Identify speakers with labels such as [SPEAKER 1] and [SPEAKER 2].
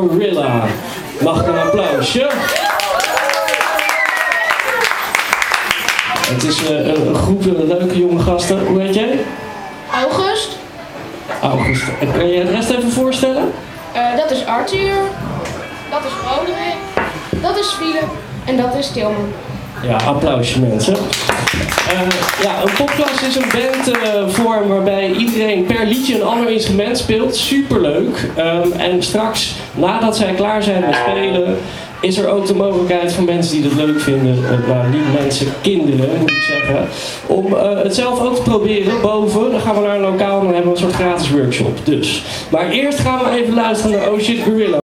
[SPEAKER 1] Gorilla. Mag ik een applausje? Het is eh, een groep eh, leuke jonge gasten. Hoe heet jij?
[SPEAKER 2] August,
[SPEAKER 1] August. En kan je de rest even voorstellen?
[SPEAKER 2] eh, dat is Arthur, dat is Roderick, dat is Philip en dat is Tilman.
[SPEAKER 1] Ja, applausje mensen. Eh, ja, een popklas is een bandvorm waarbij iedereen per liedje een ander instrument speelt. Superleuk. Ehm, en straks, nadat zij klaar zijn met spelen, is er ook de mogelijkheid van mensen die het leuk vinden, uh, nou niet mensen, kinderen moet ik zeggen, om eh, het zelf ook te proberen boven. Dan gaan we naar een lokaal en dan hebben we een soort gratis workshop. Dus. Maar eerst gaan we even luisteren naar Oh Shit Gorilla.